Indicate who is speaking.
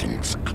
Speaker 1: Things.